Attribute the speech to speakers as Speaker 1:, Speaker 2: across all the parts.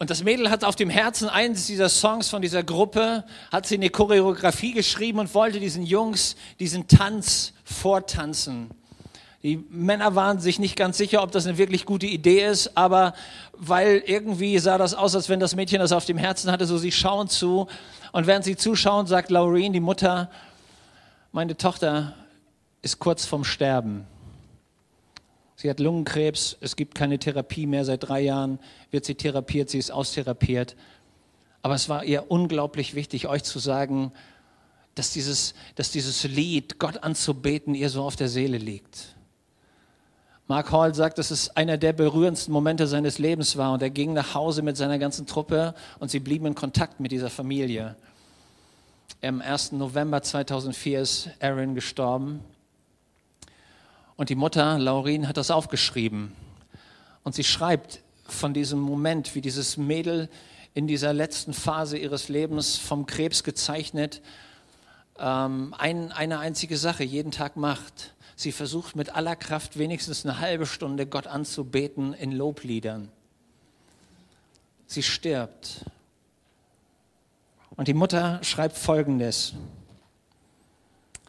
Speaker 1: Und das Mädel hat auf dem Herzen eines dieser Songs von dieser Gruppe, hat sie eine Choreografie geschrieben und wollte diesen Jungs diesen Tanz vortanzen. Die Männer waren sich nicht ganz sicher, ob das eine wirklich gute Idee ist, aber weil irgendwie sah das aus, als wenn das Mädchen das auf dem Herzen hatte, so sie schauen zu. Und während sie zuschauen, sagt Laureen, die Mutter, meine Tochter ist kurz vorm Sterben. Sie hat Lungenkrebs, es gibt keine Therapie mehr seit drei Jahren, wird sie therapiert, sie ist austherapiert. Aber es war ihr unglaublich wichtig, euch zu sagen, dass dieses, dass dieses Lied, Gott anzubeten, ihr so auf der Seele liegt. Mark Hall sagt, dass es einer der berührendsten Momente seines Lebens war und er ging nach Hause mit seiner ganzen Truppe und sie blieben in Kontakt mit dieser Familie. Am 1. November 2004 ist Aaron gestorben und die Mutter, Laurin, hat das aufgeschrieben. Und sie schreibt von diesem Moment, wie dieses Mädel in dieser letzten Phase ihres Lebens vom Krebs gezeichnet, ähm, ein, eine einzige Sache jeden Tag macht. Sie versucht mit aller Kraft wenigstens eine halbe Stunde Gott anzubeten in Lobliedern. Sie stirbt. Und die Mutter schreibt Folgendes.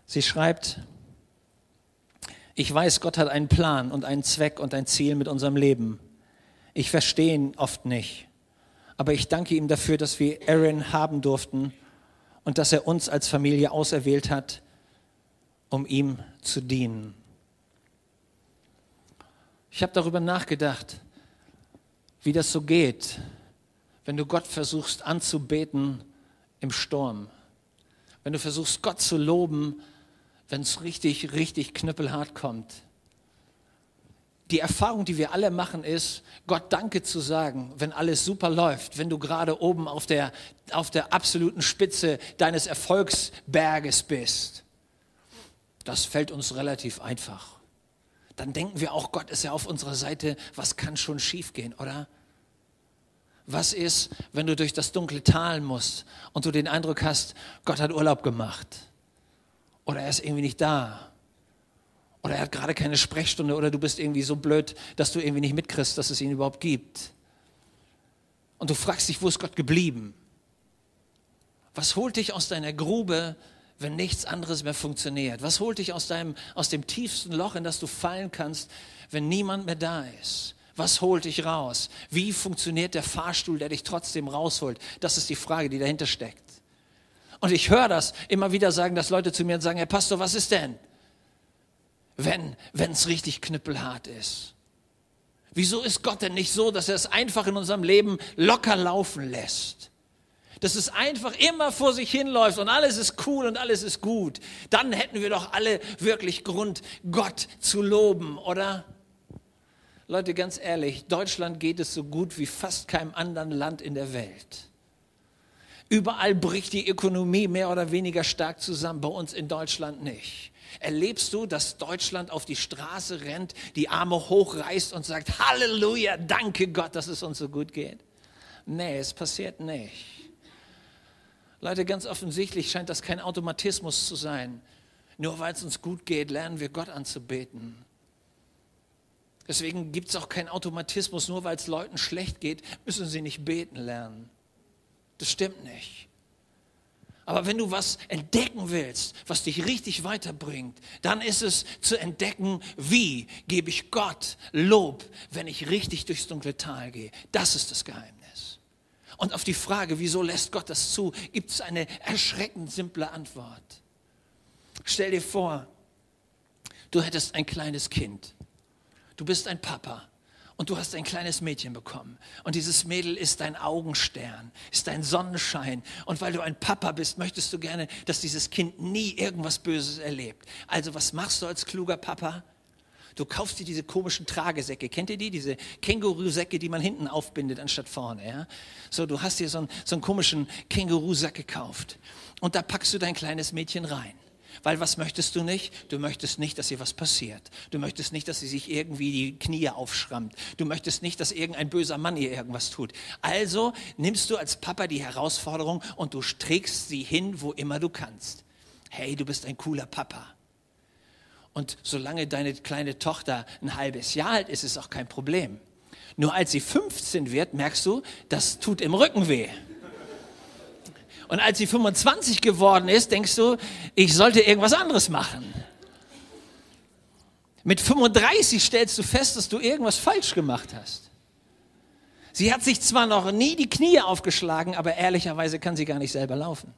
Speaker 1: Sie schreibt, ich weiß, Gott hat einen Plan und einen Zweck und ein Ziel mit unserem Leben. Ich verstehe ihn oft nicht. Aber ich danke ihm dafür, dass wir Aaron haben durften und dass er uns als Familie auserwählt hat, um ihm zu dienen. Ich habe darüber nachgedacht, wie das so geht, wenn du Gott versuchst anzubeten im Sturm. Wenn du versuchst, Gott zu loben, wenn es richtig, richtig knüppelhart kommt. Die Erfahrung, die wir alle machen, ist, Gott Danke zu sagen, wenn alles super läuft, wenn du gerade oben auf der, auf der absoluten Spitze deines Erfolgsberges bist. Das fällt uns relativ einfach. Dann denken wir auch, Gott ist ja auf unserer Seite, was kann schon schiefgehen, oder? Was ist, wenn du durch das dunkle Tal musst und du den Eindruck hast, Gott hat Urlaub gemacht? Oder er ist irgendwie nicht da. Oder er hat gerade keine Sprechstunde oder du bist irgendwie so blöd, dass du irgendwie nicht mitkriegst, dass es ihn überhaupt gibt. Und du fragst dich, wo ist Gott geblieben? Was holt dich aus deiner Grube, wenn nichts anderes mehr funktioniert? Was holt dich aus, deinem, aus dem tiefsten Loch, in das du fallen kannst, wenn niemand mehr da ist? Was holt dich raus? Wie funktioniert der Fahrstuhl, der dich trotzdem rausholt? Das ist die Frage, die dahinter steckt. Und ich höre das immer wieder sagen, dass Leute zu mir sagen, Herr Pastor, was ist denn, wenn es richtig knüppelhart ist? Wieso ist Gott denn nicht so, dass er es einfach in unserem Leben locker laufen lässt? Dass es einfach immer vor sich hinläuft und alles ist cool und alles ist gut. Dann hätten wir doch alle wirklich Grund, Gott zu loben, oder? Leute, ganz ehrlich, Deutschland geht es so gut wie fast keinem anderen Land in der Welt. Überall bricht die Ökonomie mehr oder weniger stark zusammen, bei uns in Deutschland nicht. Erlebst du, dass Deutschland auf die Straße rennt, die Arme hochreißt und sagt, Halleluja, danke Gott, dass es uns so gut geht? Nee, es passiert nicht. Leute, ganz offensichtlich scheint das kein Automatismus zu sein. Nur weil es uns gut geht, lernen wir Gott anzubeten. Deswegen gibt es auch keinen Automatismus, nur weil es Leuten schlecht geht, müssen sie nicht beten lernen. Das stimmt nicht. Aber wenn du was entdecken willst, was dich richtig weiterbringt, dann ist es zu entdecken, wie gebe ich Gott Lob, wenn ich richtig durchs dunkle Tal gehe. Das ist das Geheimnis. Und auf die Frage, wieso lässt Gott das zu, gibt es eine erschreckend simple Antwort. Stell dir vor, du hättest ein kleines Kind. Du bist ein Papa und du hast ein kleines Mädchen bekommen. Und dieses Mädel ist dein Augenstern, ist dein Sonnenschein. Und weil du ein Papa bist, möchtest du gerne, dass dieses Kind nie irgendwas Böses erlebt. Also was machst du als kluger Papa? Du kaufst dir diese komischen Tragesäcke. Kennt ihr die? Diese Kängurusäcke, die man hinten aufbindet anstatt vorne. Ja? So, du hast dir so einen, so einen komischen Kängurusack gekauft. Und da packst du dein kleines Mädchen rein. Weil was möchtest du nicht? Du möchtest nicht, dass ihr was passiert. Du möchtest nicht, dass sie sich irgendwie die Knie aufschrammt. Du möchtest nicht, dass irgendein böser Mann ihr irgendwas tut. Also nimmst du als Papa die Herausforderung und du trägst sie hin, wo immer du kannst. Hey, du bist ein cooler Papa. Und solange deine kleine Tochter ein halbes Jahr alt ist, ist auch kein Problem. Nur als sie 15 wird, merkst du, das tut im Rücken weh. Und als sie 25 geworden ist, denkst du, ich sollte irgendwas anderes machen. Mit 35 stellst du fest, dass du irgendwas falsch gemacht hast. Sie hat sich zwar noch nie die Knie aufgeschlagen, aber ehrlicherweise kann sie gar nicht selber laufen.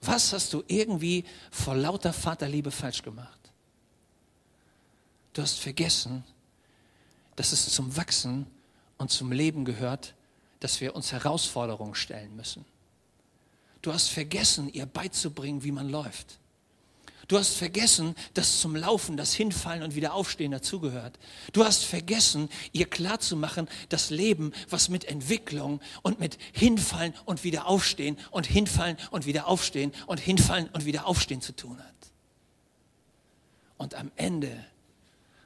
Speaker 1: Was hast du irgendwie vor lauter Vaterliebe falsch gemacht? Du hast vergessen, dass es zum Wachsen und zum Leben gehört, dass wir uns Herausforderungen stellen müssen. Du hast vergessen, ihr beizubringen, wie man läuft. Du hast vergessen, dass zum Laufen das Hinfallen und Wiederaufstehen dazugehört. Du hast vergessen, ihr klarzumachen, das Leben, was mit Entwicklung und mit Hinfallen und Wiederaufstehen und Hinfallen und Wiederaufstehen und Hinfallen und Wiederaufstehen zu tun hat. Und am Ende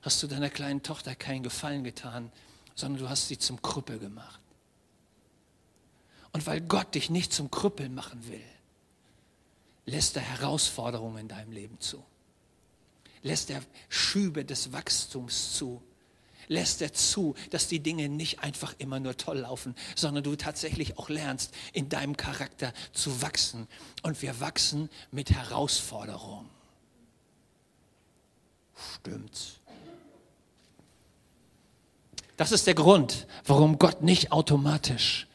Speaker 1: hast du deiner kleinen Tochter keinen Gefallen getan, sondern du hast sie zum Krüppel gemacht. Und weil Gott dich nicht zum Krüppel machen will, lässt er Herausforderungen in deinem Leben zu. Lässt er Schübe des Wachstums zu. Lässt er zu, dass die Dinge nicht einfach immer nur toll laufen, sondern du tatsächlich auch lernst, in deinem Charakter zu wachsen. Und wir wachsen mit Herausforderungen. Stimmt's? Das ist der Grund, warum Gott nicht automatisch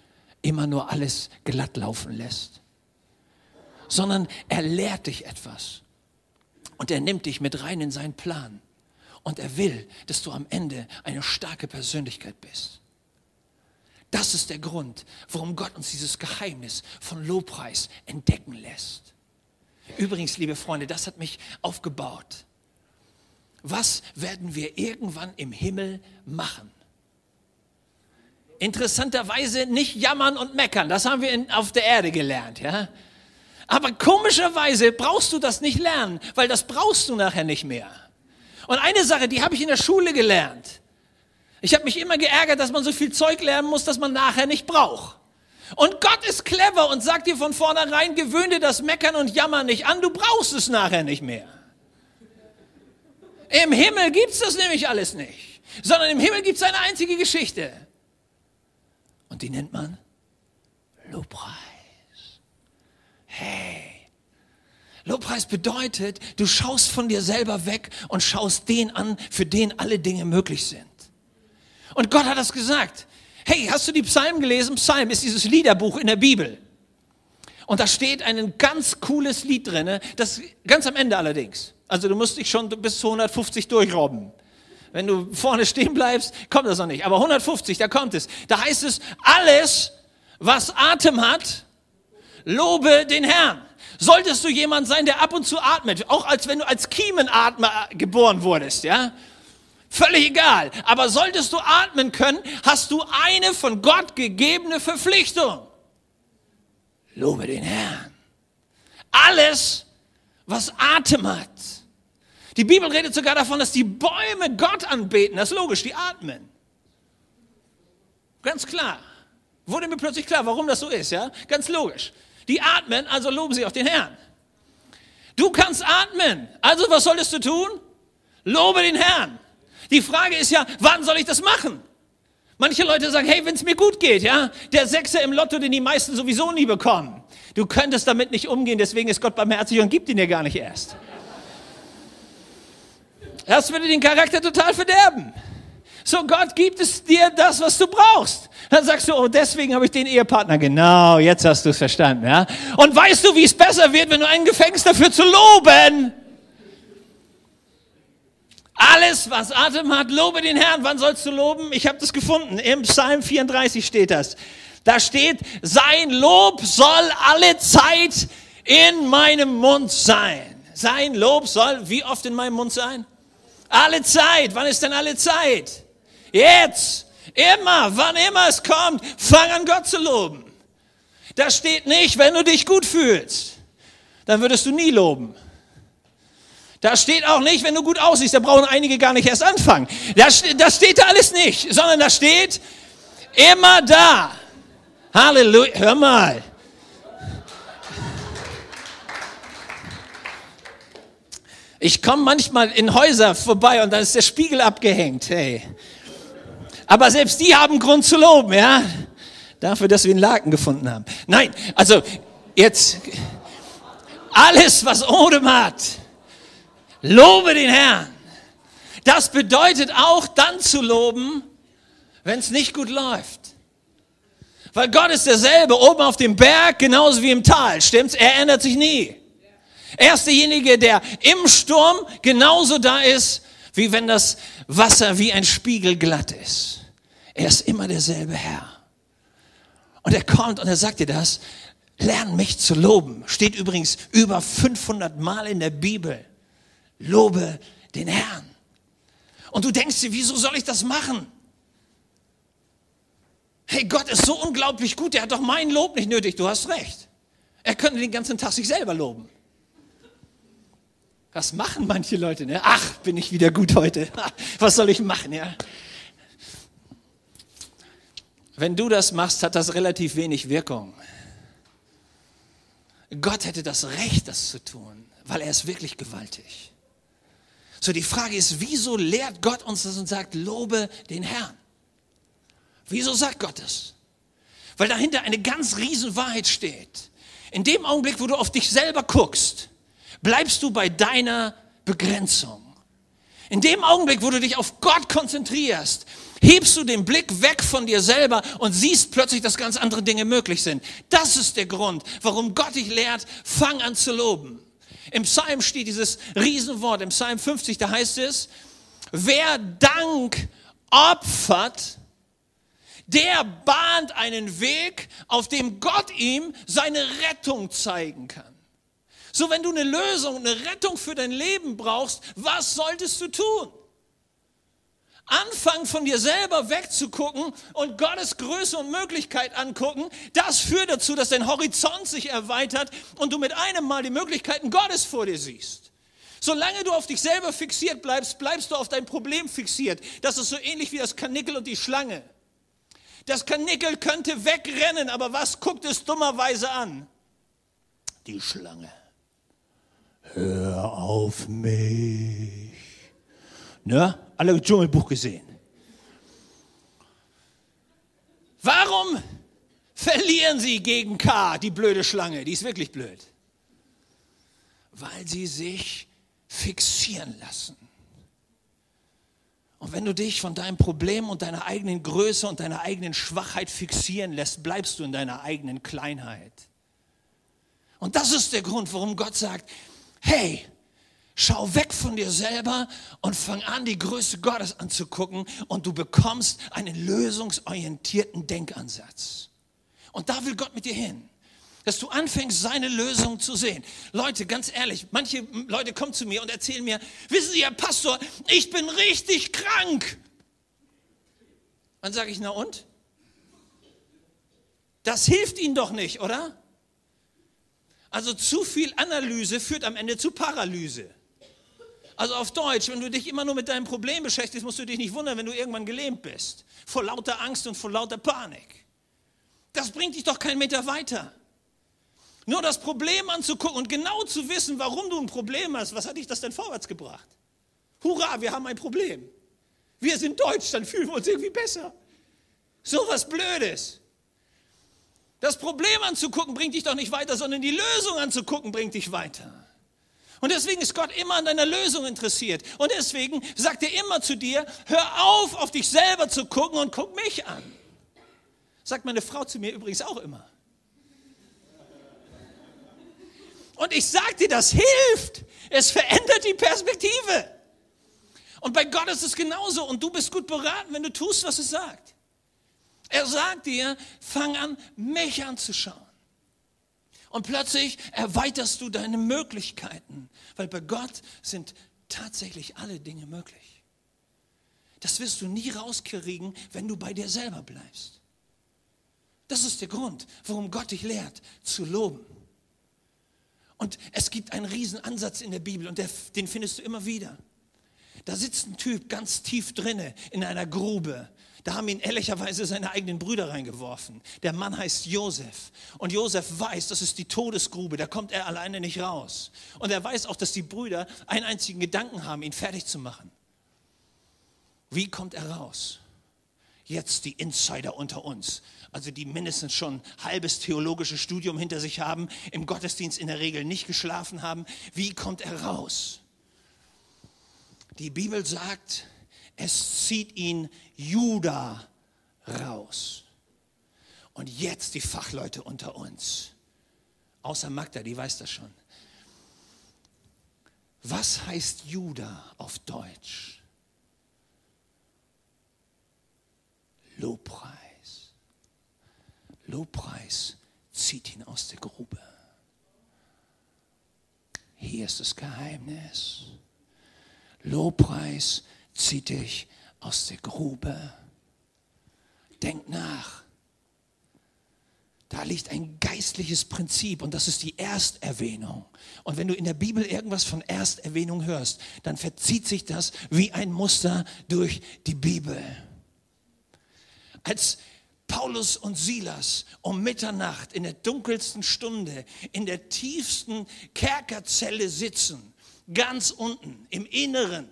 Speaker 1: immer nur alles glatt laufen lässt sondern er lehrt dich etwas. Und er nimmt dich mit rein in seinen Plan. Und er will, dass du am Ende eine starke Persönlichkeit bist. Das ist der Grund, warum Gott uns dieses Geheimnis von Lobpreis entdecken lässt. Übrigens, liebe Freunde, das hat mich aufgebaut. Was werden wir irgendwann im Himmel machen? Interessanterweise nicht jammern und meckern. Das haben wir in, auf der Erde gelernt. Ja? Aber komischerweise brauchst du das nicht lernen, weil das brauchst du nachher nicht mehr. Und eine Sache, die habe ich in der Schule gelernt. Ich habe mich immer geärgert, dass man so viel Zeug lernen muss, das man nachher nicht braucht. Und Gott ist clever und sagt dir von vornherein, gewöhne dir das Meckern und Jammern nicht an, du brauchst es nachher nicht mehr. Im Himmel gibt's das nämlich alles nicht, sondern im Himmel gibt's eine einzige Geschichte. Und die nennt man Lobpreis. Hey. Lobpreis bedeutet, du schaust von dir selber weg und schaust den an, für den alle Dinge möglich sind. Und Gott hat das gesagt. Hey, hast du die Psalmen gelesen? Psalm ist dieses Liederbuch in der Bibel. Und da steht ein ganz cooles Lied drin, das ganz am Ende allerdings. Also du musst dich schon bis zu 150 durchrobben. Wenn du vorne stehen bleibst, kommt das noch nicht. Aber 150, da kommt es. Da heißt es, alles, was Atem hat, lobe den Herrn. Solltest du jemand sein, der ab und zu atmet, auch als wenn du als Kiemenatmer geboren wurdest, ja? Völlig egal. Aber solltest du atmen können, hast du eine von Gott gegebene Verpflichtung. Lobe den Herrn. Alles, was Atem hat. Die Bibel redet sogar davon, dass die Bäume Gott anbeten. Das ist logisch, die atmen. Ganz klar. Wurde mir plötzlich klar, warum das so ist, ja? Ganz logisch. Die atmen, also loben sie auch den Herrn. Du kannst atmen. Also was solltest du tun? Lobe den Herrn. Die Frage ist ja, wann soll ich das machen? Manche Leute sagen, hey, wenn es mir gut geht, ja, der Sechser im Lotto, den die meisten sowieso nie bekommen. Du könntest damit nicht umgehen, deswegen ist Gott barmherzig und gibt ihn dir gar nicht erst. Das würde den Charakter total verderben. So, Gott gibt es dir das, was du brauchst. Dann sagst du, oh, deswegen habe ich den Ehepartner. Genau, jetzt hast du es verstanden. Ja? Und weißt du, wie es besser wird, wenn du einen gefängst dafür zu loben? Alles, was Atem hat, lobe den Herrn. Wann sollst du loben? Ich habe das gefunden. Im Psalm 34 steht das. Da steht, sein Lob soll alle Zeit in meinem Mund sein. Sein Lob soll wie oft in meinem Mund sein? Alle Zeit. Wann ist denn alle Zeit? Jetzt, immer, wann immer es kommt, fang an Gott zu loben. Da steht nicht, wenn du dich gut fühlst, dann würdest du nie loben. Da steht auch nicht, wenn du gut aussiehst, da brauchen einige gar nicht erst anfangen. Das, das steht da alles nicht, sondern da steht immer da. Halleluja, hör mal. Ich komme manchmal in Häuser vorbei und dann ist der Spiegel abgehängt. Hey, Aber selbst die haben Grund zu loben, ja? Dafür, dass wir einen Laken gefunden haben. Nein, also jetzt alles, was Odem hat, lobe den Herrn. Das bedeutet auch dann zu loben, wenn es nicht gut läuft. Weil Gott ist derselbe oben auf dem Berg genauso wie im Tal, stimmt's? Er ändert sich nie. Er ist derjenige, der im Sturm genauso da ist, wie wenn das Wasser wie ein Spiegel glatt ist. Er ist immer derselbe Herr. Und er kommt und er sagt dir das, lern mich zu loben. Steht übrigens über 500 Mal in der Bibel. Lobe den Herrn. Und du denkst dir, wieso soll ich das machen? Hey, Gott ist so unglaublich gut, der hat doch mein Lob nicht nötig, du hast recht. Er könnte den ganzen Tag sich selber loben. Was machen manche Leute? Ne? Ach, bin ich wieder gut heute. Was soll ich machen? Ja? Wenn du das machst, hat das relativ wenig Wirkung. Gott hätte das Recht, das zu tun, weil er ist wirklich gewaltig. So, die Frage ist, wieso lehrt Gott uns das und sagt, lobe den Herrn? Wieso sagt Gott das? Weil dahinter eine ganz riesen Wahrheit steht. In dem Augenblick, wo du auf dich selber guckst, bleibst du bei deiner Begrenzung. In dem Augenblick, wo du dich auf Gott konzentrierst, hebst du den Blick weg von dir selber und siehst plötzlich, dass ganz andere Dinge möglich sind. Das ist der Grund, warum Gott dich lehrt, fang an zu loben. Im Psalm steht dieses Riesenwort, im Psalm 50, da heißt es, wer Dank opfert, der bahnt einen Weg, auf dem Gott ihm seine Rettung zeigen kann. So, wenn du eine Lösung, eine Rettung für dein Leben brauchst, was solltest du tun? Anfangen von dir selber wegzugucken und Gottes Größe und Möglichkeit angucken, das führt dazu, dass dein Horizont sich erweitert und du mit einem Mal die Möglichkeiten Gottes vor dir siehst. Solange du auf dich selber fixiert bleibst, bleibst du auf dein Problem fixiert. Das ist so ähnlich wie das Kanickel und die Schlange. Das Kanickel könnte wegrennen, aber was guckt es dummerweise an? Die Schlange. Hör auf mich. Ne? Alle Dschungelbuch gesehen. Warum verlieren sie gegen K, die blöde Schlange? Die ist wirklich blöd. Weil sie sich fixieren lassen. Und wenn du dich von deinem Problem und deiner eigenen Größe und deiner eigenen Schwachheit fixieren lässt, bleibst du in deiner eigenen Kleinheit. Und das ist der Grund, warum Gott sagt, hey, schau weg von dir selber und fang an, die Größe Gottes anzugucken und du bekommst einen lösungsorientierten Denkansatz. Und da will Gott mit dir hin dass du anfängst, seine Lösung zu sehen. Leute, ganz ehrlich, manche Leute kommen zu mir und erzählen mir, wissen Sie, Herr Pastor, ich bin richtig krank. Dann sage ich, na und? Das hilft Ihnen doch nicht, oder? Also zu viel Analyse führt am Ende zu Paralyse. Also auf Deutsch, wenn du dich immer nur mit deinem Problem beschäftigst, musst du dich nicht wundern, wenn du irgendwann gelähmt bist. Vor lauter Angst und vor lauter Panik. Das bringt dich doch keinen Meter weiter. Nur das Problem anzugucken und genau zu wissen, warum du ein Problem hast, was hat dich das denn vorwärts gebracht? Hurra, wir haben ein Problem. Wir sind deutsch, dann fühlen wir uns irgendwie besser. So was Blödes. Das Problem anzugucken bringt dich doch nicht weiter, sondern die Lösung anzugucken bringt dich weiter. Und deswegen ist Gott immer an deiner Lösung interessiert. Und deswegen sagt er immer zu dir, hör auf, auf dich selber zu gucken und guck mich an. Sagt meine Frau zu mir übrigens auch immer. Und ich sage dir, das hilft. Es verändert die Perspektive. Und bei Gott ist es genauso. Und du bist gut beraten, wenn du tust, was er sagt. Er sagt dir, fang an, mich anzuschauen. Und plötzlich erweiterst du deine Möglichkeiten, weil bei Gott sind tatsächlich alle Dinge möglich. Das wirst du nie rauskriegen, wenn du bei dir selber bleibst. Das ist der Grund, warum Gott dich lehrt, zu loben. Und es gibt einen riesen Ansatz in der Bibel und der, den findest du immer wieder. Da sitzt ein Typ ganz tief drinne in einer Grube. Da haben ihn ehrlicherweise seine eigenen Brüder reingeworfen. Der Mann heißt Josef. Und Josef weiß, das ist die Todesgrube. Da kommt er alleine nicht raus. Und er weiß auch, dass die Brüder einen einzigen Gedanken haben, ihn fertig zu machen. Wie kommt er raus? jetzt die Insider unter uns, also die mindestens schon halbes theologisches Studium hinter sich haben, im Gottesdienst in der Regel nicht geschlafen haben, wie kommt er raus? Die Bibel sagt, es zieht ihn Juda raus. Und jetzt die Fachleute unter uns. Außer Magda, die weiß das schon. Was heißt Juda auf Deutsch? Lobpreis. Lobpreis zieht ihn aus der Grube. Hier ist das Geheimnis. Lobpreis zieht dich aus der Grube. Denk nach. Da liegt ein geistliches Prinzip und das ist die Ersterwähnung. Und wenn du in der Bibel irgendwas von Ersterwähnung hörst, dann verzieht sich das wie ein Muster durch die Bibel. Als Paulus und Silas um Mitternacht in der dunkelsten Stunde in der tiefsten Kerkerzelle sitzen, ganz unten im Inneren,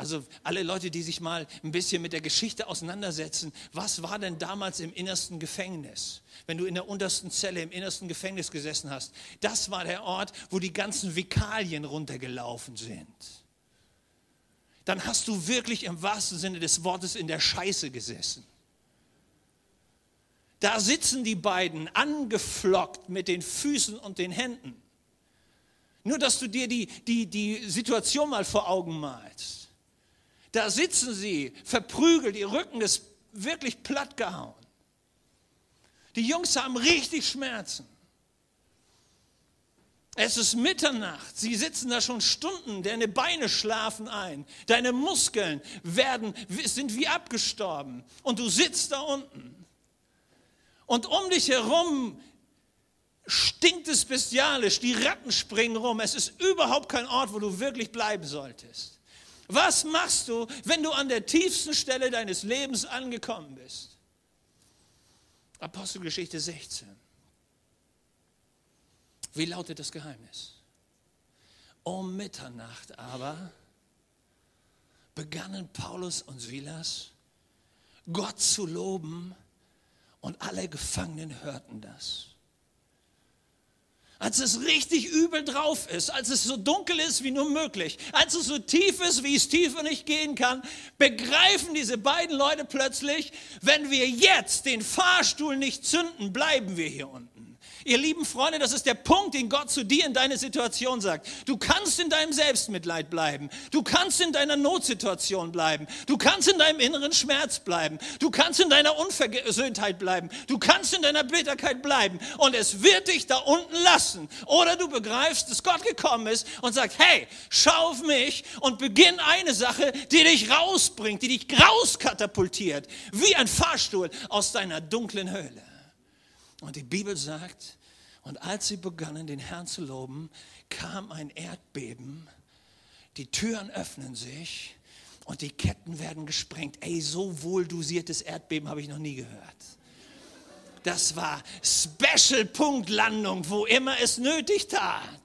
Speaker 1: also alle Leute, die sich mal ein bisschen mit der Geschichte auseinandersetzen, was war denn damals im innersten Gefängnis? Wenn du in der untersten Zelle im innersten Gefängnis gesessen hast, das war der Ort, wo die ganzen Vikalien runtergelaufen sind. Dann hast du wirklich im wahrsten Sinne des Wortes in der Scheiße gesessen. Da sitzen die beiden angeflockt mit den Füßen und den Händen. Nur, dass du dir die, die, die Situation mal vor Augen malst. Da sitzen sie, verprügelt, ihr Rücken ist wirklich platt gehauen. Die Jungs haben richtig Schmerzen. Es ist Mitternacht, sie sitzen da schon Stunden, deine Beine schlafen ein, deine Muskeln werden, sind wie abgestorben und du sitzt da unten. Und um dich herum stinkt es bestialisch, die Ratten springen rum, es ist überhaupt kein Ort, wo du wirklich bleiben solltest. Was machst du, wenn du an der tiefsten Stelle deines Lebens angekommen bist? Apostelgeschichte 16. Wie lautet das Geheimnis? Um Mitternacht aber begannen Paulus und Silas Gott zu loben und alle Gefangenen hörten das als es richtig übel drauf ist, als es so dunkel ist wie nur möglich, als es so tief ist, wie es tiefer nicht gehen kann, begreifen diese beiden Leute plötzlich, wenn wir jetzt den Fahrstuhl nicht zünden, bleiben wir hier unten. Ihr lieben Freunde, das ist der Punkt, den Gott zu dir in deine Situation sagt. Du kannst in deinem Selbstmitleid bleiben. Du kannst in deiner Notsituation bleiben. Du kannst in deinem inneren Schmerz bleiben. Du kannst in deiner Unversöhntheit bleiben. Du kannst in deiner Bitterkeit bleiben. Und es wird dich da unten lassen. Oder du begreifst, dass Gott gekommen ist und sagt, hey, schau auf mich und beginn eine Sache, die dich rausbringt, die dich rauskatapultiert, wie ein Fahrstuhl aus deiner dunklen Höhle. Und die Bibel sagt, und als sie begannen, den Herrn zu loben, kam ein Erdbeben, die Türen öffnen sich und die Ketten werden gesprengt. Ey, so wohl dosiertes Erdbeben habe ich noch nie gehört. Das war Special-Punkt-Landung, wo immer es nötig tat.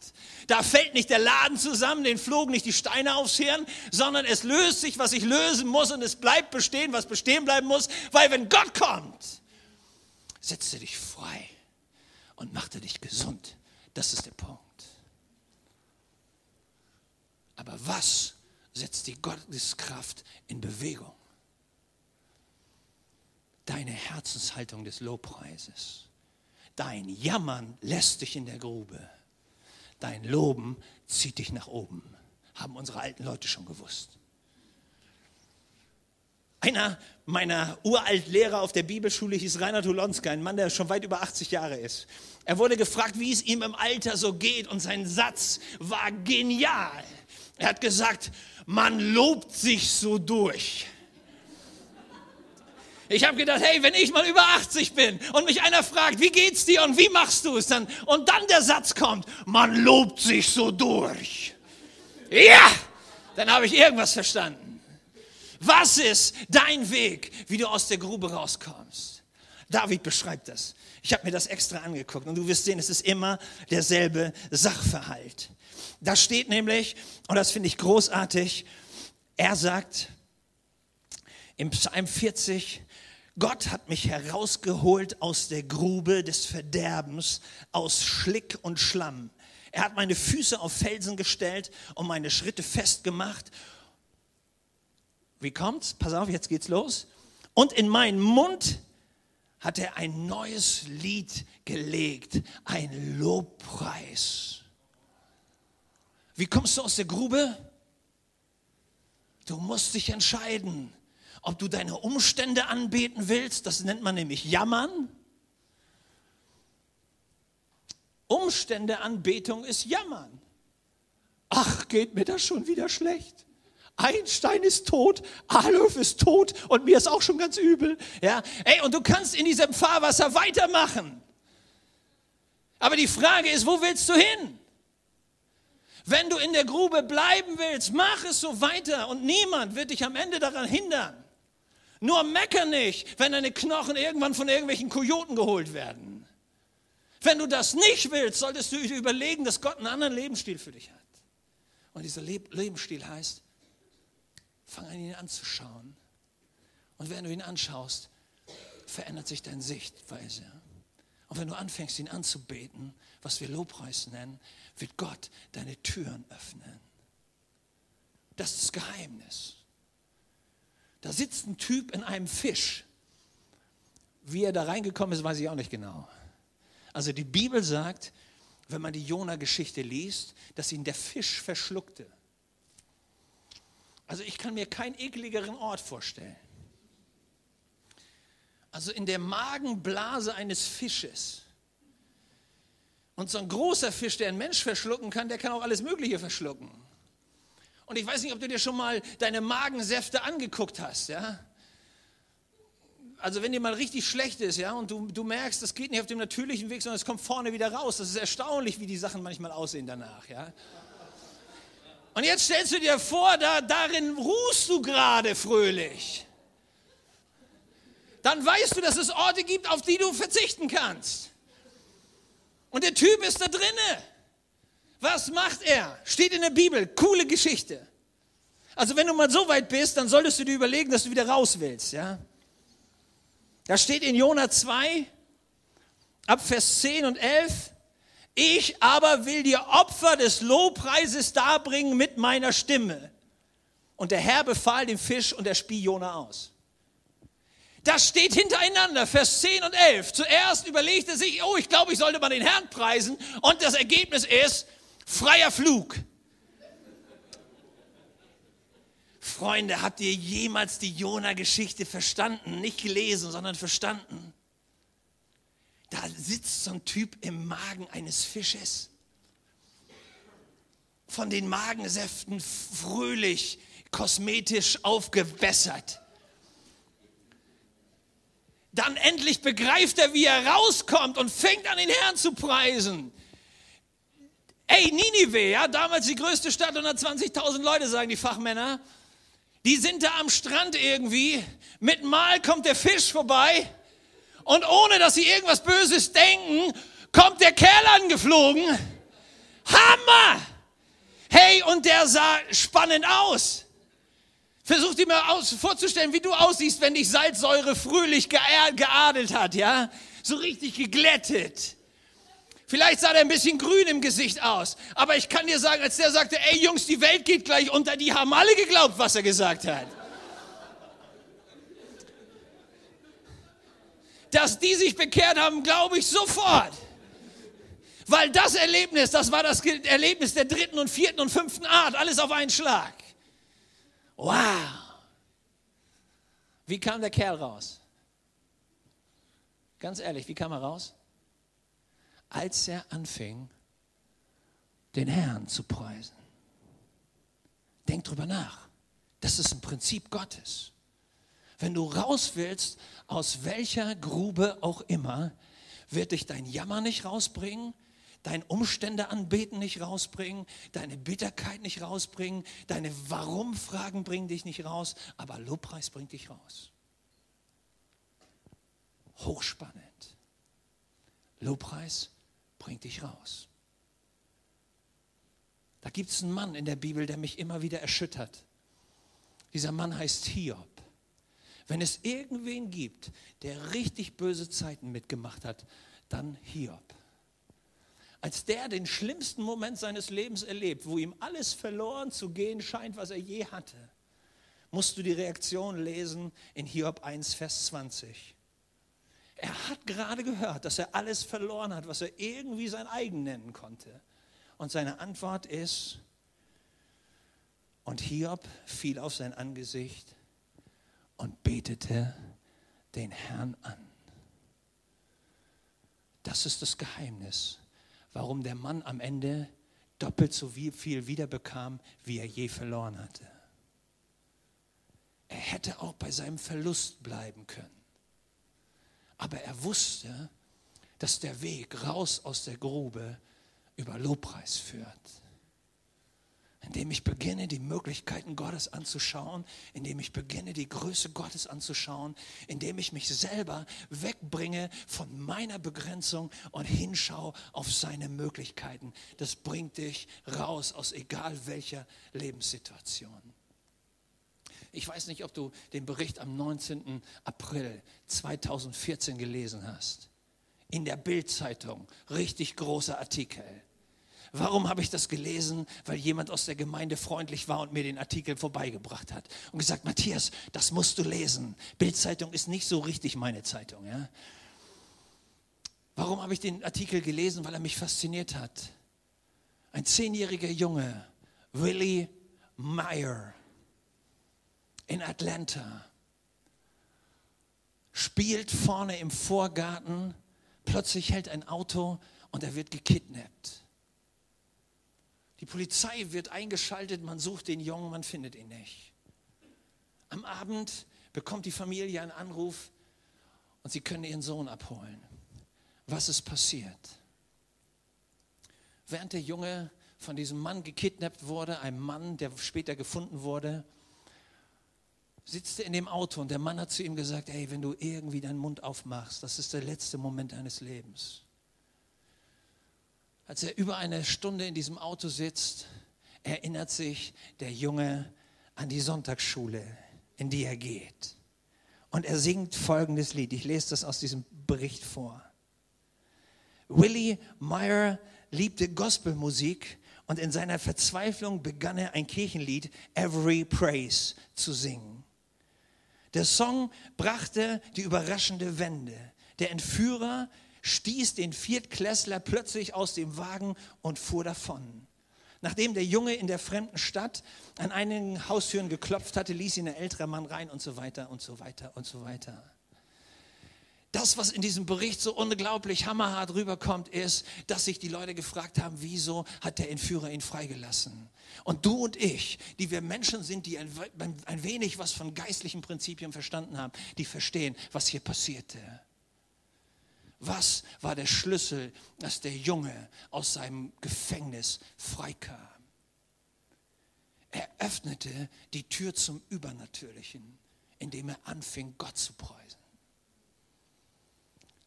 Speaker 1: Da fällt nicht der Laden zusammen, den flogen nicht die Steine aufs Hirn, sondern es löst sich, was sich lösen muss und es bleibt bestehen, was bestehen bleiben muss, weil wenn Gott kommt, setzte dich frei und machte dich gesund. Das ist der Punkt. Aber was setzt die Gotteskraft in Bewegung? Deine Herzenshaltung des Lobpreises. Dein Jammern lässt dich in der Grube. Dein Loben zieht dich nach oben. Haben unsere alten Leute schon gewusst. Einer meiner uralt Lehrer auf der Bibelschule hieß Reinhard Hulonska, ein Mann, der schon weit über 80 Jahre ist. Er wurde gefragt, wie es ihm im Alter so geht und sein Satz war genial. Er hat gesagt, man lobt sich so durch. Ich habe gedacht, hey, wenn ich mal über 80 bin und mich einer fragt, wie geht's dir und wie machst du es dann? Und dann der Satz kommt, man lobt sich so durch. Ja, dann habe ich irgendwas verstanden. Was ist dein Weg, wie du aus der Grube rauskommst? David beschreibt das. Ich habe mir das extra angeguckt und du wirst sehen, es ist immer derselbe Sachverhalt. Da steht nämlich, und das finde ich großartig, er sagt Im Psalm 40, Gott hat mich herausgeholt aus der Grube des Verderbens, aus Schlick und Schlamm. Er hat meine Füße auf Felsen gestellt und meine Schritte festgemacht. Wie kommt's? Pass auf, jetzt geht's los. Und in meinen Mund hat er ein neues Lied gelegt, ein Lobpreis. Wie kommst du aus der Grube? Du musst dich entscheiden, ob du deine Umstände anbeten willst, das nennt man nämlich Jammern. Umständeanbetung ist Jammern. Ach, geht mir das schon wieder schlecht. Einstein ist tot, Adolf ist tot und mir ist auch schon ganz übel. Ja, ey, und du kannst in diesem Fahrwasser weitermachen. Aber die Frage ist, wo willst du hin? Wenn du in der Grube bleiben willst, mach es so weiter und niemand wird dich am Ende daran hindern. Nur mecker nicht, wenn deine Knochen irgendwann von irgendwelchen Kojoten geholt werden. Wenn du das nicht willst, solltest du dir überlegen, dass Gott einen anderen Lebensstil für dich hat. Und dieser Lebensstil heißt, fang an, ihn anzuschauen. Und wenn du ihn anschaust, verändert sich deine Sichtweise. Und wenn du anfängst, ihn anzubeten, was wir Lobpreis nennen, wird Gott deine Türen öffnen. Das ist das Geheimnis. Da sitzt ein Typ in einem Fisch. Wie er da reingekommen ist, weiß ich auch nicht genau. Also die Bibel sagt, wenn man die Jona-Geschichte liest, dass ihn der Fisch verschluckte. Also ich kann mir keinen ekligeren Ort vorstellen. Also in der Magenblase eines Fisches. Und so ein großer Fisch, der einen Mensch verschlucken kann, der kann auch alles Mögliche verschlucken. Und ich weiß nicht, ob du dir schon mal deine Magensäfte angeguckt hast, ja? Also wenn dir mal richtig schlecht ist, ja, und du, du merkst, das geht nicht auf dem natürlichen Weg, sondern es kommt vorne wieder raus. Das ist erstaunlich, wie die Sachen manchmal aussehen danach, ja? Und jetzt stellst du dir vor, da, darin ruhst du gerade fröhlich. Dann weißt du, dass es Orte gibt, auf die du verzichten kannst. Und der Typ ist da drinne. Was macht er? Steht in der Bibel. Coole Geschichte. Also wenn du mal so weit bist, dann solltest du dir überlegen, dass du wieder raus willst. Ja? Da steht in Jona 2, ab Vers 10 und 11, ich aber will dir Opfer des Lobpreises darbringen mit meiner Stimme. Und der Herr befahl dem Fisch und er spie Jona aus. Das steht hintereinander, Vers 10 und 11. Zuerst überlegte sich, oh, ich glaube, ich sollte mal den Herrn preisen. Und das Ergebnis ist freier Flug. Freunde, habt ihr jemals die Jona-Geschichte verstanden? Nicht gelesen, sondern verstanden. Da sitzt so ein Typ im Magen eines Fisches. Von den Magensäften fröhlich, kosmetisch aufgewässert. Dann endlich begreift er, wie er rauskommt und fängt an, den Herrn zu preisen. Ey, Ninive, ja, damals die größte Stadt, 120.000 Leute, sagen die Fachmänner. Die sind da am Strand irgendwie. Mit Mal kommt der Fisch vorbei und ohne dass sie irgendwas Böses denken, kommt der Kerl angeflogen. Hammer! Hey, und der sah spannend aus. Versuch dir mal aus, vorzustellen, wie du aussiehst, wenn dich Salzsäure fröhlich geadelt hat, ja? So richtig geglättet. Vielleicht sah der ein bisschen grün im Gesicht aus. Aber ich kann dir sagen, als der sagte, ey Jungs, die Welt geht gleich unter, die haben alle geglaubt, was er gesagt hat. Dass die sich bekehrt haben, glaube ich sofort. Weil das Erlebnis, das war das Erlebnis der dritten und vierten und fünften Art, alles auf einen Schlag. Wow. Wie kam der Kerl raus? Ganz ehrlich, wie kam er raus? Als er anfing, den Herrn zu preisen. Denk drüber nach. Das ist ein Prinzip Gottes. Wenn du raus willst, aus welcher Grube auch immer, wird dich dein Jammer nicht rausbringen, dein Umstände anbeten nicht rausbringen, deine Bitterkeit nicht rausbringen, deine Warum-Fragen bringen dich nicht raus, aber Lobpreis bringt dich raus. Hochspannend. Lobpreis bringt dich raus. Da gibt es einen Mann in der Bibel, der mich immer wieder erschüttert. Dieser Mann heißt Hiob. Wenn es irgendwen gibt, der richtig böse Zeiten mitgemacht hat, dann Hiob. Als der den schlimmsten Moment seines Lebens erlebt, wo ihm alles verloren zu gehen scheint, was er je hatte, musst du die Reaktion lesen in Hiob 1, Vers 20. Er hat gerade gehört, dass er alles verloren hat, was er irgendwie sein eigen nennen konnte. Und seine Antwort ist, und Hiob fiel auf sein Angesicht und betete den Herrn an. Das ist das Geheimnis, warum der Mann am Ende doppelt so viel wiederbekam, wie er je verloren hatte. Er hätte auch bei seinem Verlust bleiben können. Aber er wusste, dass der Weg raus aus der Grube über Lobpreis führt indem ich beginne, die Möglichkeiten Gottes anzuschauen, indem ich beginne, die Größe Gottes anzuschauen, indem ich mich selber wegbringe von meiner Begrenzung und hinschaue auf seine Möglichkeiten. Das bringt dich raus aus egal welcher Lebenssituation. Ich weiß nicht, ob du den Bericht am 19. April 2014 gelesen hast. In der Bildzeitung, richtig großer Artikel. Warum habe ich das gelesen? Weil jemand aus der Gemeinde freundlich war und mir den Artikel vorbeigebracht hat und gesagt, Matthias, das musst du lesen. Bildzeitung ist nicht so richtig meine Zeitung. Ja? Warum habe ich den Artikel gelesen? Weil er mich fasziniert hat. Ein zehnjähriger Junge, Willie Meyer in Atlanta, spielt vorne im Vorgarten, plötzlich hält ein Auto und er wird gekidnappt. Die Polizei wird eingeschaltet, man sucht den Jungen, man findet ihn nicht. Am Abend bekommt die Familie einen Anruf und sie können ihren Sohn abholen. Was ist passiert? Während der Junge von diesem Mann gekidnappt wurde, einem Mann, der später gefunden wurde, sitzt er in dem Auto und der Mann hat zu ihm gesagt, hey, wenn du irgendwie deinen Mund aufmachst, das ist der letzte Moment deines Lebens als er über eine Stunde in diesem Auto sitzt, erinnert sich der Junge an die Sonntagsschule, in die er geht. Und er singt folgendes Lied. Ich lese das aus diesem Bericht vor. Willie Meyer liebte Gospelmusik und in seiner Verzweiflung begann er ein Kirchenlied, Every Praise, zu singen. Der Song brachte die überraschende Wende. Der Entführer stieß den Viertklässler plötzlich aus dem Wagen und fuhr davon. Nachdem der Junge in der fremden Stadt an einigen Haustüren geklopft hatte, ließ ihn ein älterer Mann rein und so weiter und so weiter und so weiter. Das, was in diesem Bericht so unglaublich hammerhart rüberkommt, ist, dass sich die Leute gefragt haben, wieso hat der Entführer ihn freigelassen? Und du und ich, die wir Menschen sind, die ein, ein wenig was von geistlichen Prinzipien verstanden haben, die verstehen, was hier passierte. Was war der Schlüssel, dass der Junge aus seinem Gefängnis freikam? Er öffnete die Tür zum Übernatürlichen, indem er anfing, Gott zu preisen.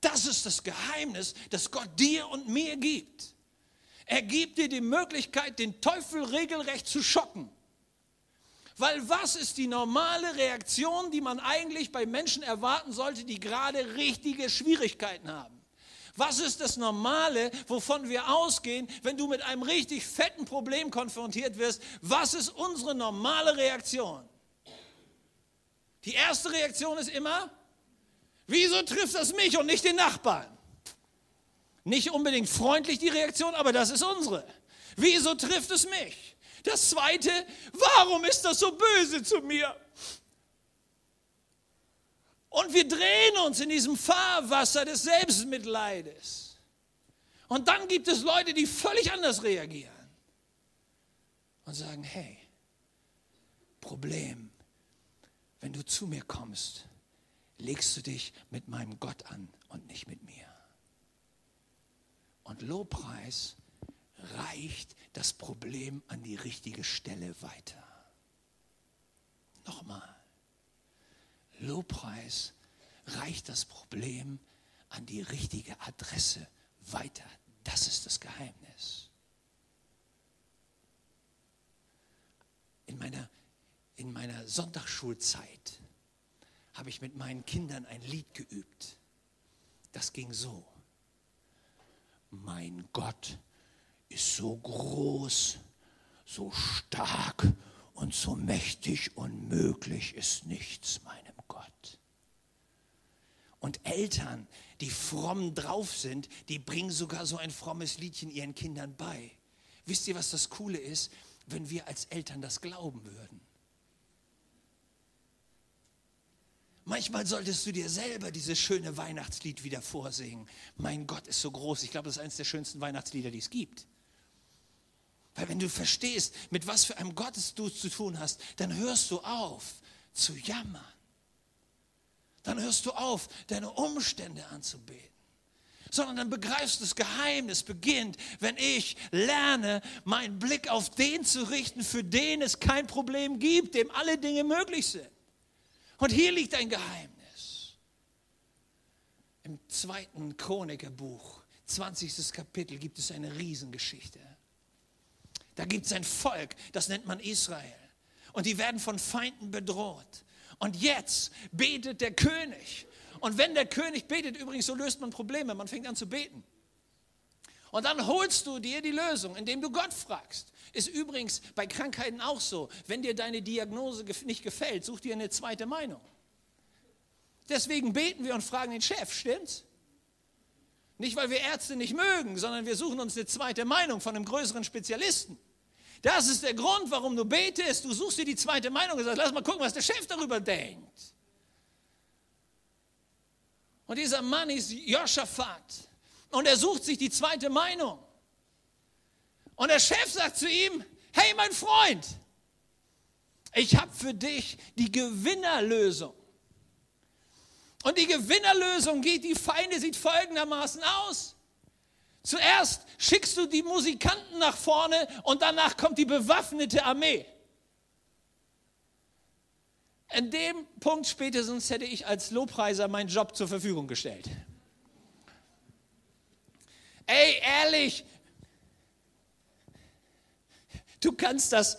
Speaker 1: Das ist das Geheimnis, das Gott dir und mir gibt. Er gibt dir die Möglichkeit, den Teufel regelrecht zu schocken. Weil was ist die normale Reaktion, die man eigentlich bei Menschen erwarten sollte, die gerade richtige Schwierigkeiten haben? Was ist das Normale, wovon wir ausgehen, wenn du mit einem richtig fetten Problem konfrontiert wirst? Was ist unsere normale Reaktion? Die erste Reaktion ist immer, wieso trifft das mich und nicht den Nachbarn? Nicht unbedingt freundlich die Reaktion, aber das ist unsere. Wieso trifft es mich? Das zweite, warum ist das so böse zu mir? Und wir drehen uns in diesem Fahrwasser des Selbstmitleides. Und dann gibt es Leute, die völlig anders reagieren und sagen, hey, Problem, wenn du zu mir kommst, legst du dich mit meinem Gott an und nicht mit mir. Und Lobpreis reicht das Problem an die richtige Stelle weiter. Nochmal. Lobpreis reicht das Problem an die richtige Adresse weiter. Das ist das Geheimnis. In meiner, in meiner Sonntagsschulzeit habe ich mit meinen Kindern ein Lied geübt. Das ging so. Mein Gott ist so groß, so stark und so mächtig, unmöglich ist nichts meinem Gott. Und Eltern, die fromm drauf sind, die bringen sogar so ein frommes Liedchen ihren Kindern bei. Wisst ihr, was das Coole ist? Wenn wir als Eltern das glauben würden. Manchmal solltest du dir selber dieses schöne Weihnachtslied wieder vorsingen. Mein Gott ist so groß. Ich glaube, das ist eines der schönsten Weihnachtslieder, die es gibt. Weil wenn du verstehst, mit was für einem Gott du zu tun hast, dann hörst du auf zu jammern. Dann hörst du auf, deine Umstände anzubeten. Sondern dann begreifst du, das Geheimnis beginnt, wenn ich lerne, meinen Blick auf den zu richten, für den es kein Problem gibt, dem alle Dinge möglich sind. Und hier liegt ein Geheimnis. Im zweiten Chronikerbuch, 20. Kapitel, gibt es eine Riesengeschichte. Da gibt es ein Volk, das nennt man Israel. Und die werden von Feinden bedroht. Und jetzt betet der König. Und wenn der König betet, übrigens, so löst man Probleme, man fängt an zu beten. Und dann holst du dir die Lösung, indem du Gott fragst. Ist übrigens bei Krankheiten auch so. Wenn dir deine Diagnose nicht gefällt, such dir eine zweite Meinung. Deswegen beten wir und fragen den Chef, stimmt's? Nicht, weil wir Ärzte nicht mögen, sondern wir suchen uns eine zweite Meinung von einem größeren Spezialisten. Das ist der Grund, warum du betest. Du suchst dir die zweite Meinung und sagst, lass mal gucken, was der Chef darüber denkt. Und dieser Mann ist Joschafat. Und er sucht sich die zweite Meinung. Und der Chef sagt zu ihm, hey mein Freund, ich habe für dich die Gewinnerlösung. Und die Gewinnerlösung geht, die Feinde sieht folgendermaßen aus. Zuerst schickst du die Musikanten nach vorne und danach kommt die bewaffnete Armee. In dem Punkt spätestens hätte ich als Lobpreiser meinen Job zur Verfügung gestellt. Ey, ehrlich, Du kannst das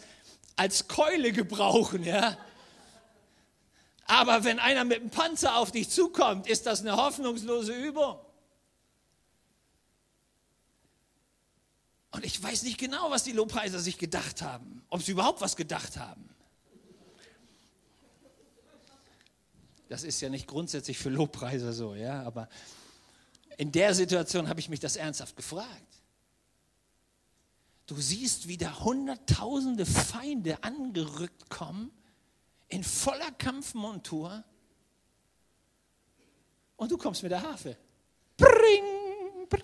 Speaker 1: als Keule gebrauchen, ja. Aber wenn einer mit einem Panzer auf dich zukommt, ist das eine hoffnungslose Übung. Und ich weiß nicht genau, was die Lobpreiser sich gedacht haben, ob sie überhaupt was gedacht haben. Das ist ja nicht grundsätzlich für Lobpreiser so, ja, aber in der Situation habe ich mich das ernsthaft gefragt. Du siehst, wie da hunderttausende Feinde angerückt kommen, in voller Kampfmontur. Und du kommst mit der Harfe. Bring, bring.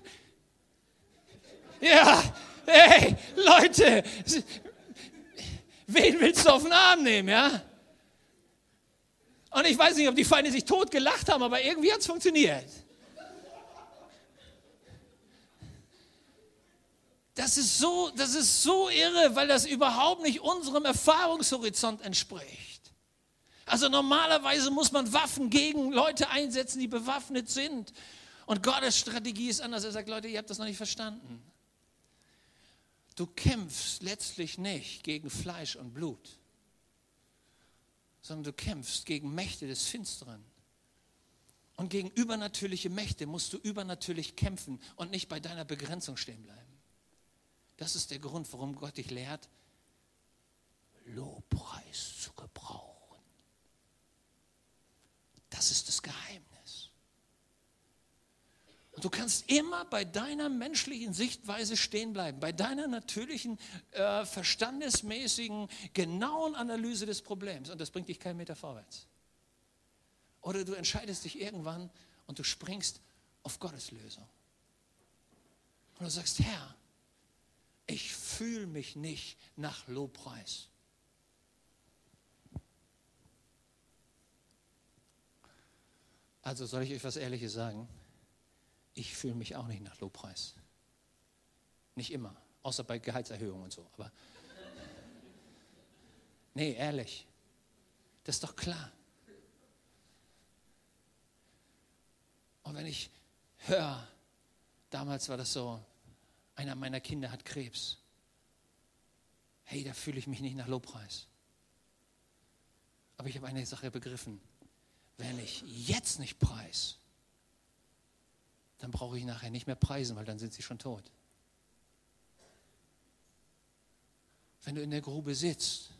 Speaker 1: Ja, hey, Leute, wen willst du auf den Arm nehmen, ja? Und ich weiß nicht, ob die Feinde sich tot gelacht haben, aber irgendwie hat es funktioniert. Das ist, so, das ist so irre, weil das überhaupt nicht unserem Erfahrungshorizont entspricht. Also normalerweise muss man Waffen gegen Leute einsetzen, die bewaffnet sind. Und Gottes Strategie ist anders. Er sagt, Leute, ihr habt das noch nicht verstanden. Du kämpfst letztlich nicht gegen Fleisch und Blut, sondern du kämpfst gegen Mächte des Finsteren. Und gegen übernatürliche Mächte musst du übernatürlich kämpfen und nicht bei deiner Begrenzung stehen bleiben. Das ist der Grund, warum Gott dich lehrt, Lobpreis zu gebrauchen. Das ist das Geheimnis. Und du kannst immer bei deiner menschlichen Sichtweise stehen bleiben, bei deiner natürlichen, äh, verstandesmäßigen, genauen Analyse des Problems. Und das bringt dich keinen Meter vorwärts. Oder du entscheidest dich irgendwann und du springst auf Gottes Lösung. Und du sagst, Herr, ich fühle mich nicht nach Lobpreis. Also soll ich euch was Ehrliches sagen? Ich fühle mich auch nicht nach Lobpreis. Nicht immer, außer bei Gehaltserhöhungen und so. Aber nee, ehrlich, das ist doch klar. Und wenn ich höre, damals war das so, einer meiner Kinder hat Krebs. Hey, da fühle ich mich nicht nach Lobpreis. Aber ich habe eine Sache begriffen. wenn ich jetzt nicht preis, dann brauche ich nachher nicht mehr preisen, weil dann sind sie schon tot. Wenn du in der Grube sitzt,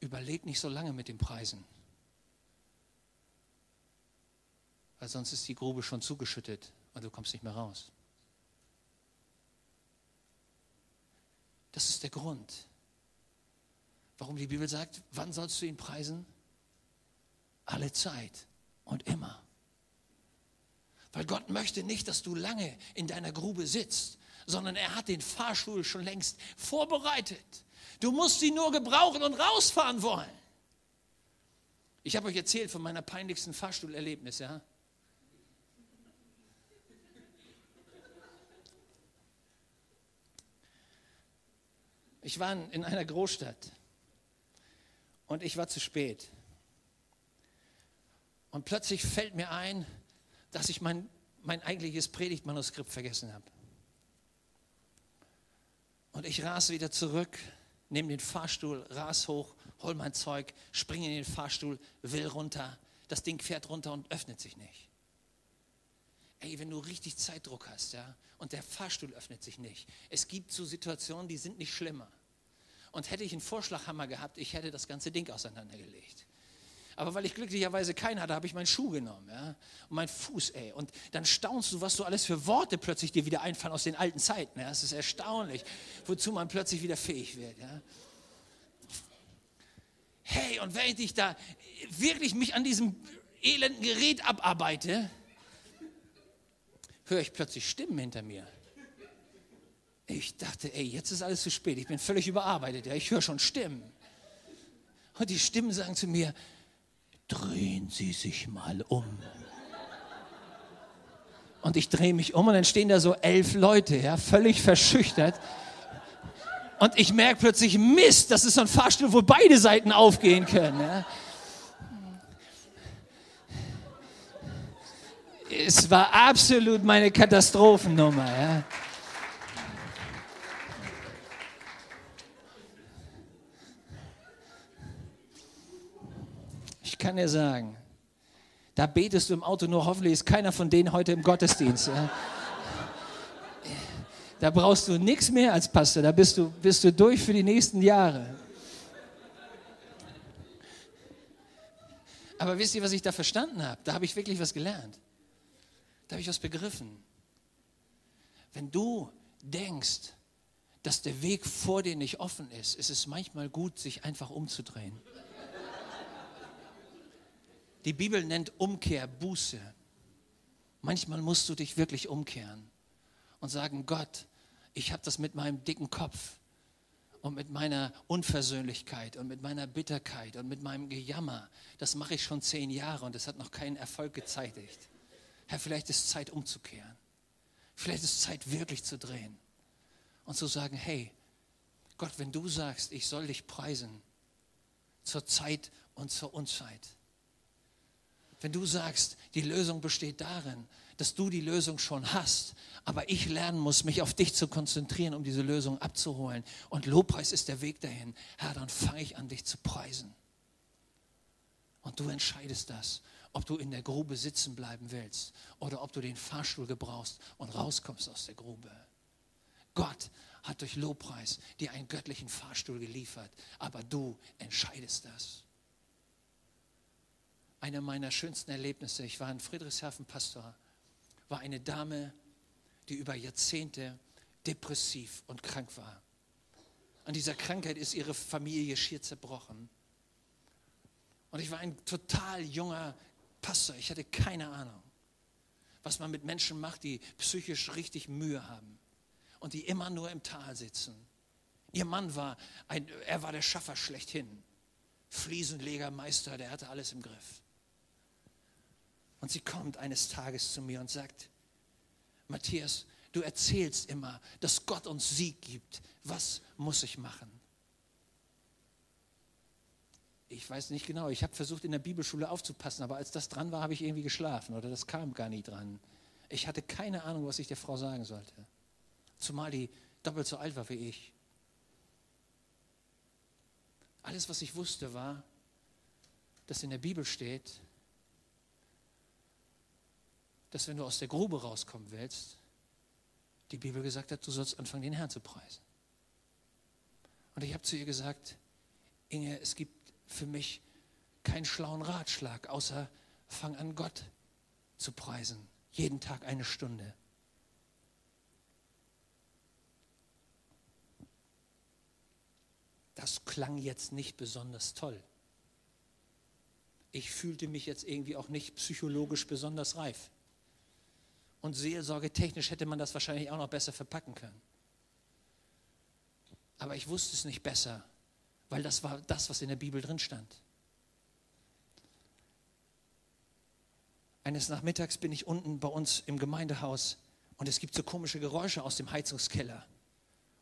Speaker 1: überleg nicht so lange mit den Preisen. Weil sonst ist die Grube schon zugeschüttet und du kommst nicht mehr raus. Das ist der Grund, warum die Bibel sagt, wann sollst du ihn preisen? Alle Zeit und immer. Weil Gott möchte nicht, dass du lange in deiner Grube sitzt, sondern er hat den Fahrstuhl schon längst vorbereitet. Du musst ihn nur gebrauchen und rausfahren wollen. Ich habe euch erzählt von meiner peinlichsten Fahrstuhlerlebnis, ja? Ich war in einer Großstadt und ich war zu spät. Und plötzlich fällt mir ein, dass ich mein, mein eigentliches Predigtmanuskript vergessen habe. Und ich ras wieder zurück, nehme den Fahrstuhl, ras hoch, hol mein Zeug, springe in den Fahrstuhl, will runter. Das Ding fährt runter und öffnet sich nicht. Ey, wenn du richtig Zeitdruck hast, ja, und der Fahrstuhl öffnet sich nicht. Es gibt so Situationen, die sind nicht schlimmer. Und hätte ich einen Vorschlaghammer gehabt, ich hätte das ganze Ding auseinandergelegt. Aber weil ich glücklicherweise keinen hatte, habe ich meinen Schuh genommen. Ja? Und meinen Fuß, ey. Und dann staunst du, was du alles für Worte plötzlich dir wieder einfallen aus den alten Zeiten. Ja? Das ist erstaunlich, wozu man plötzlich wieder fähig wird. Ja? Hey, und wenn ich da wirklich mich an diesem elenden Gerät abarbeite, höre ich plötzlich Stimmen hinter mir. Ich dachte, ey, jetzt ist alles zu spät. Ich bin völlig überarbeitet. Ja, ich höre schon Stimmen. Und die Stimmen sagen zu mir, drehen Sie sich mal um. Und ich drehe mich um und dann stehen da so elf Leute, ja, völlig verschüchtert. Und ich merke plötzlich, Mist, das ist so ein Fahrstuhl, wo beide Seiten aufgehen können. Ja. Es war absolut meine Katastrophennummer. Ja. Ich kann dir sagen, da betest du im Auto nur, hoffentlich ist keiner von denen heute im Gottesdienst. Ja? Da brauchst du nichts mehr als Pastor, da bist du, bist du durch für die nächsten Jahre. Aber wisst ihr, was ich da verstanden habe? Da habe ich wirklich was gelernt. Da habe ich was begriffen. Wenn du denkst, dass der Weg vor dir nicht offen ist, ist es manchmal gut, sich einfach umzudrehen. Die Bibel nennt Umkehr Buße. Manchmal musst du dich wirklich umkehren und sagen, Gott, ich habe das mit meinem dicken Kopf und mit meiner Unversöhnlichkeit und mit meiner Bitterkeit und mit meinem Gejammer, das mache ich schon zehn Jahre und es hat noch keinen Erfolg gezeitigt. Herr, vielleicht ist Zeit umzukehren. Vielleicht ist Zeit wirklich zu drehen und zu sagen, hey, Gott, wenn du sagst, ich soll dich preisen zur Zeit und zur Unzeit, wenn du sagst, die Lösung besteht darin, dass du die Lösung schon hast, aber ich lernen muss, mich auf dich zu konzentrieren, um diese Lösung abzuholen. Und Lobpreis ist der Weg dahin. Herr, dann fange ich an, dich zu preisen. Und du entscheidest das, ob du in der Grube sitzen bleiben willst oder ob du den Fahrstuhl gebrauchst und rauskommst aus der Grube. Gott hat durch Lobpreis dir einen göttlichen Fahrstuhl geliefert, aber du entscheidest das einer meiner schönsten Erlebnisse. Ich war in Friedrichshafen Pastor, war eine Dame, die über Jahrzehnte depressiv und krank war. An dieser Krankheit ist ihre Familie schier zerbrochen. Und ich war ein total junger Pastor. Ich hatte keine Ahnung, was man mit Menschen macht, die psychisch richtig Mühe haben und die immer nur im Tal sitzen. Ihr Mann war, ein, er war der Schaffer schlechthin. Fliesenlegermeister, der hatte alles im Griff. Und sie kommt eines Tages zu mir und sagt, Matthias, du erzählst immer, dass Gott uns Sieg gibt. Was muss ich machen? Ich weiß nicht genau. Ich habe versucht, in der Bibelschule aufzupassen, aber als das dran war, habe ich irgendwie geschlafen oder das kam gar nie dran. Ich hatte keine Ahnung, was ich der Frau sagen sollte. Zumal die doppelt so alt war wie ich. Alles, was ich wusste, war, dass in der Bibel steht, dass wenn du aus der Grube rauskommen willst, die Bibel gesagt hat, du sollst anfangen, den Herrn zu preisen. Und ich habe zu ihr gesagt, Inge, es gibt für mich keinen schlauen Ratschlag, außer fang an, Gott zu preisen. Jeden Tag eine Stunde. Das klang jetzt nicht besonders toll. Ich fühlte mich jetzt irgendwie auch nicht psychologisch besonders reif. Und seelsorgetechnisch hätte man das wahrscheinlich auch noch besser verpacken können. Aber ich wusste es nicht besser, weil das war das, was in der Bibel drin stand. Eines Nachmittags bin ich unten bei uns im Gemeindehaus und es gibt so komische Geräusche aus dem Heizungskeller.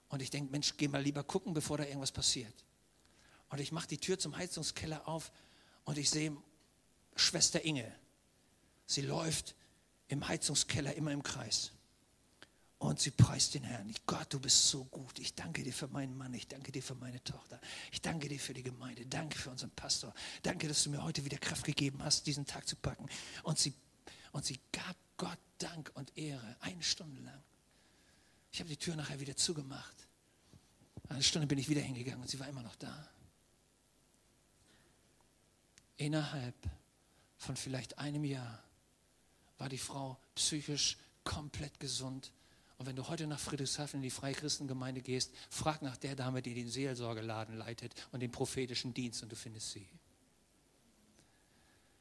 Speaker 1: Und ich denke, Mensch, geh mal lieber gucken, bevor da irgendwas passiert. Und ich mache die Tür zum Heizungskeller auf und ich sehe Schwester Inge. Sie läuft im Heizungskeller immer im Kreis. Und sie preist den Herrn. Gott, du bist so gut. Ich danke dir für meinen Mann. Ich danke dir für meine Tochter. Ich danke dir für die Gemeinde. Danke für unseren Pastor. Danke, dass du mir heute wieder Kraft gegeben hast, diesen Tag zu packen. Und sie, und sie gab Gott Dank und Ehre. Eine Stunde lang. Ich habe die Tür nachher wieder zugemacht. Eine Stunde bin ich wieder hingegangen und sie war immer noch da. Innerhalb von vielleicht einem Jahr war die Frau psychisch komplett gesund. Und wenn du heute nach Friedrichshafen in die Freie Christengemeinde gehst, frag nach der Dame, die den Seelsorgeladen leitet und den prophetischen Dienst und du findest sie.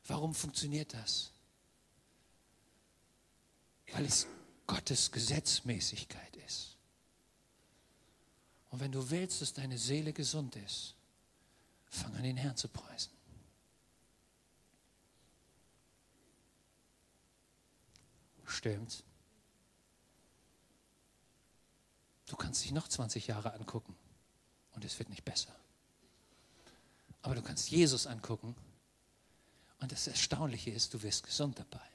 Speaker 1: Warum funktioniert das? Weil es Gottes Gesetzmäßigkeit ist. Und wenn du willst, dass deine Seele gesund ist, fang an den Herrn zu preisen. Stimmt's? Du kannst dich noch 20 Jahre angucken und es wird nicht besser. Aber du kannst Jesus angucken und das Erstaunliche ist, du wirst gesund dabei.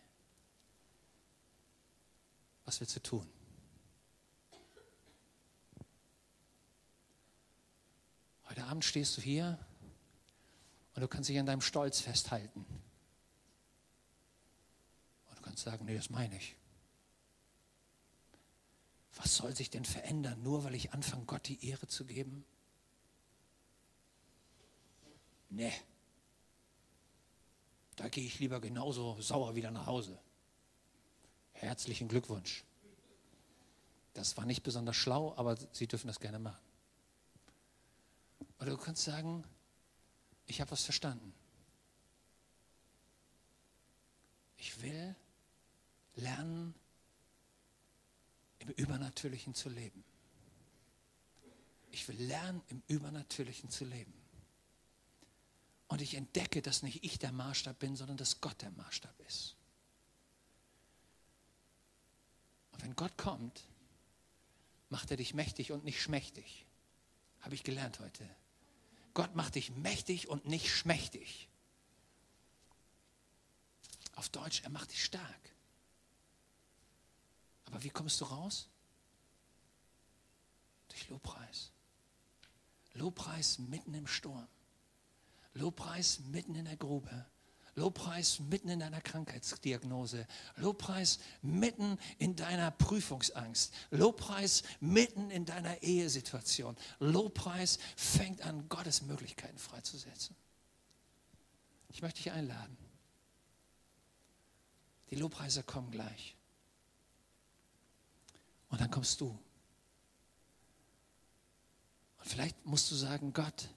Speaker 1: Was willst du tun? Heute Abend stehst du hier und du kannst dich an deinem Stolz festhalten kannst sagen, nee, das meine ich. Was soll sich denn verändern, nur weil ich anfange, Gott die Ehre zu geben? Nee. Da gehe ich lieber genauso sauer wieder nach Hause. Herzlichen Glückwunsch. Das war nicht besonders schlau, aber Sie dürfen das gerne machen. Oder du kannst sagen, ich habe was verstanden. Ich will lernen, im Übernatürlichen zu leben. Ich will lernen, im Übernatürlichen zu leben. Und ich entdecke, dass nicht ich der Maßstab bin, sondern dass Gott der Maßstab ist. Und wenn Gott kommt, macht er dich mächtig und nicht schmächtig. Habe ich gelernt heute. Gott macht dich mächtig und nicht schmächtig. Auf Deutsch, er macht dich stark. Aber wie kommst du raus? Durch Lobpreis. Lobpreis mitten im Sturm. Lobpreis mitten in der Grube. Lobpreis mitten in deiner Krankheitsdiagnose. Lobpreis mitten in deiner Prüfungsangst. Lobpreis mitten in deiner Ehesituation. Lobpreis fängt an, Gottes Möglichkeiten freizusetzen. Ich möchte dich einladen. Die Lobpreiser kommen gleich. Und dann kommst du. Und vielleicht musst du sagen, Gott,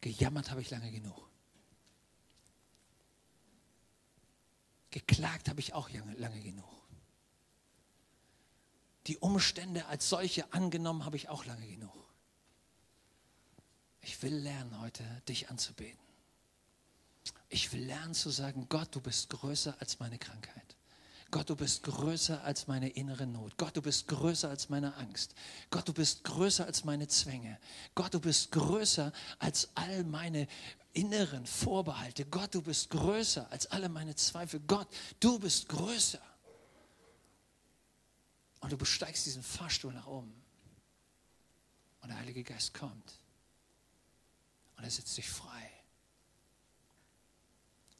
Speaker 1: gejammert habe ich lange genug. Geklagt habe ich auch lange, genug. Die Umstände als solche angenommen habe ich auch lange genug. Ich will lernen heute, dich anzubeten. Ich will lernen zu sagen, Gott, du bist größer als meine Krankheit. Gott, du bist größer als meine innere Not. Gott, du bist größer als meine Angst. Gott, du bist größer als meine Zwänge. Gott, du bist größer als all meine inneren Vorbehalte. Gott, du bist größer als alle meine Zweifel. Gott, du bist größer. Und du besteigst diesen Fahrstuhl nach oben. Und der Heilige Geist kommt. Und er setzt dich frei.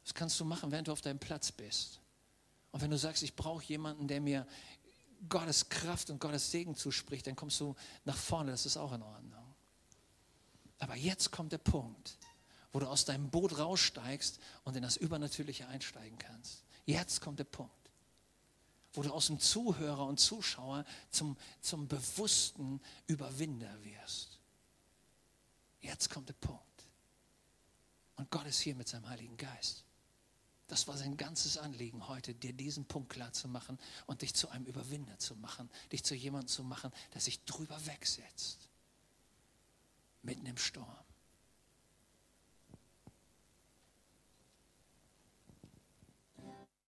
Speaker 1: Das kannst du machen, während du auf deinem Platz bist. Und wenn du sagst, ich brauche jemanden, der mir Gottes Kraft und Gottes Segen zuspricht, dann kommst du nach vorne, das ist auch in Ordnung. Aber jetzt kommt der Punkt, wo du aus deinem Boot raussteigst und in das Übernatürliche einsteigen kannst. Jetzt kommt der Punkt, wo du aus dem Zuhörer und Zuschauer zum, zum bewussten Überwinder wirst. Jetzt kommt der Punkt. Und Gott ist hier mit seinem Heiligen Geist. Das war sein ganzes Anliegen heute, dir diesen Punkt klar zu machen und dich zu einem Überwinder zu machen, dich zu jemandem zu machen, der sich drüber wegsetzt. Mitten im Sturm.